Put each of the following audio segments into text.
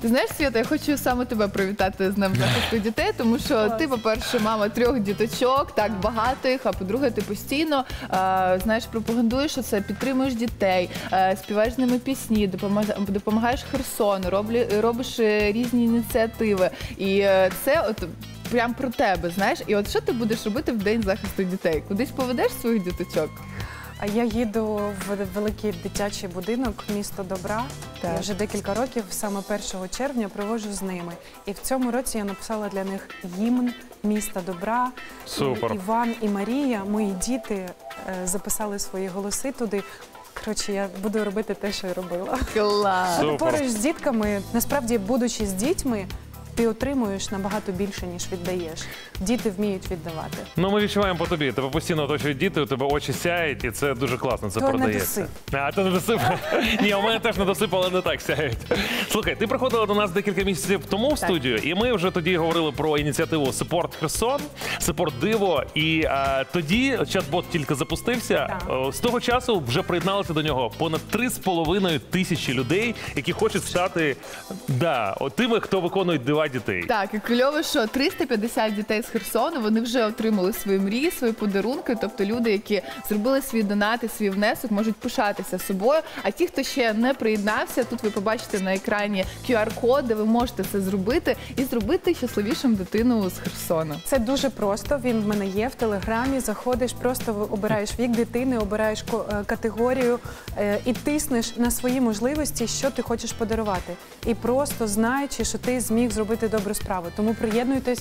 Ти знаєш, Свята, я хочу саме тебе привітати з Днем захисту дітей, тому що ти, по-перше, мама трьох діточок, так багато їх. А по-друге, ти постійно е, знаєш, пропагандуєш це, підтримуєш дітей, е, співаєш з ними пісні, допомагаєш, Херсону, роблі, робиш е, різні ініціативи. І е, це от. Прям про тебе, знаєш, і от що ти будеш робити в день захисту дітей? Кудись поведеш своїх діточок? А я їду в великий дитячий будинок місто добра. Так. Я вже декілька років, саме 1 червня, проводжу з ними. І в цьому році я написала для них гімн міста добра. Супер. І Іван і Марія, мої діти, е, записали свої голоси туди. Коротше, я буду робити те, що я робила. Клас! Супер. Поруч з дітками, насправді, будучи з дітьми, ти отримуєш набагато більше, ніж віддаєш. Діти вміють віддавати. Ну, ми відчуваємо по тобі. Тебе постійно оточують діти, у тебе очі сяють, і це дуже класно. Це То продається. А то не досип. Ні, у мене теж не досип, але не так сяють. Слухай, ти приходила до нас декілька місяців тому в студію, і ми вже тоді говорили про ініціативу Support Херсон, Support Диво. І тоді чат-бот тільки запустився. Так. З того часу вже приєдналося до нього понад 3,5 тисячі людей, які хочуть стати да, от тими, хто виконує дива дітей. Так, і кльово, що 350 дітей з Херсону вони вже отримали свої мрії, свої подарунки. Тобто люди, які зробили свій донат і свій внесок, можуть пишатися собою. А ті, хто ще не приєднався, тут ви побачите на екрані QR-код, де ви можете це зробити і зробити щасливішим дитину з Херсону. Це дуже просто. Він в мене є в телеграмі. Заходиш, просто ви- обираєш вік дитини, обираєш ко- е, категорію е, і тиснеш на свої можливості, що ти хочеш подарувати. І просто знаючи, що ти зміг зробити добру справу. Тому приєднуйтесь.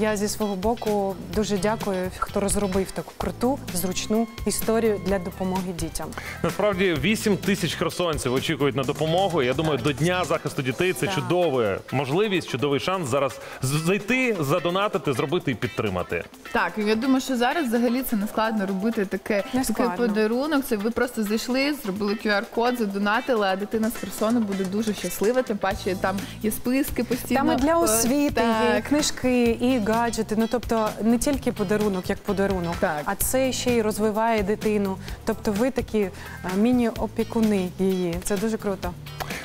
Я зі свого боку дуже дякую, хто розробив таку круту, зручну історію для допомоги дітям. Насправді 8 тисяч херсонців очікують на допомогу. Я думаю, до дня захисту дітей це Так. чудова можливість, чудовий шанс зараз з- зайти, задонатити, зробити і підтримати. Так, і я думаю, що зараз взагалі це не складно робити таке Не такий складно. подарунок. Це ви просто зайшли, зробили QR-код, задонатили, а дитина з Херсону буде дуже щаслива. Тим паче там є списки постійно. Там і для Е, освіти є книжки, і гаджети. Ну тобто не тільки подарунок як подарунок, Так. а це ще й розвиває дитину. Тобто ви такі е, міні-опікуни її. Це дуже круто.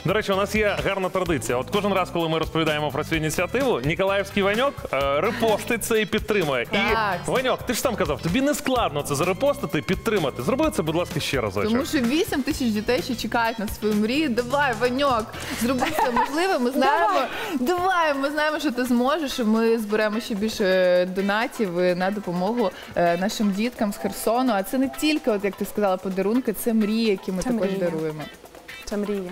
До речі, у нас є гарна традиція. От кожен раз, коли ми розповідаємо про цю ініціативу, Ніколаївський Ваньок е, репостить це і підтримує. Так. І Ваньок, ти ж сам казав, тобі не складно це зарепостити, підтримати. Зроби це, будь ласка, ще разочок. Тому що 8 тисяч дітей ще чекають на свою мрію. Давай, Ваньок, зроби все можливе. Ми знаємо, давай, ми знаємо, що ти зможеш. і Ми зберемо ще більше донатів е, на допомогу е, нашим діткам з Херсону. А це не тільки, от як ти сказала, подарунки, це мрії, які ми Це також мрія. даруємо. Це мрія.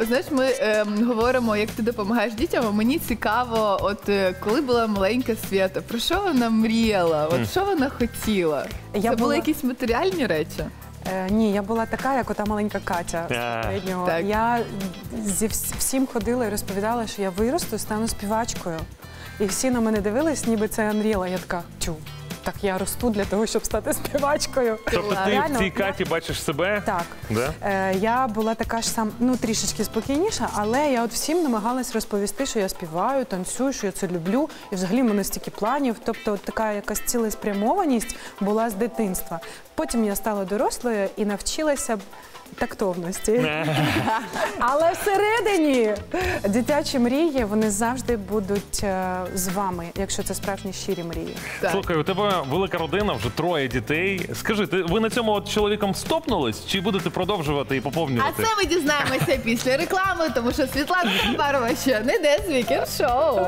Знаєш, ми ем, говоримо, як ти допомагаєш дітям. а Мені цікаво, от е, коли була маленька свята, про що вона мріяла? От що вона хотіла? Я це були була- якісь матеріальні речі? Е, ні, я була така, як ота маленька Катя з попереднього. так. Я зі вс- всім ходила і розповідала, що я виросту, стану співачкою. І всі на мене дивились, ніби це Анріла. Я така тю. Так я росту для того, щоб стати співачкою. Тобто ти Реально, в цій я- каті бачиш себе? Так. Да? Е, я була така ж сам, ну трішечки спокійніша, але я от всім намагалась розповісти, що я співаю, танцюю, що я це люблю, і взагалі в мене стільки планів. Тобто, от така якась цілеспрямованість була з дитинства. Потім я стала дорослою і навчилася тактовності. Але всередині дитячі мрії вони завжди будуть е, з вами, якщо це справжні щирі мрії. Слухай, у тебе велика родина, вже троє дітей. Скажи, ти ви на цьому от чоловіком стопнулись, чи будете продовжувати і А поповнювати? це ми дізнаємося після реклами, тому що Світлана Самбарова ще не йде з вікер шоу.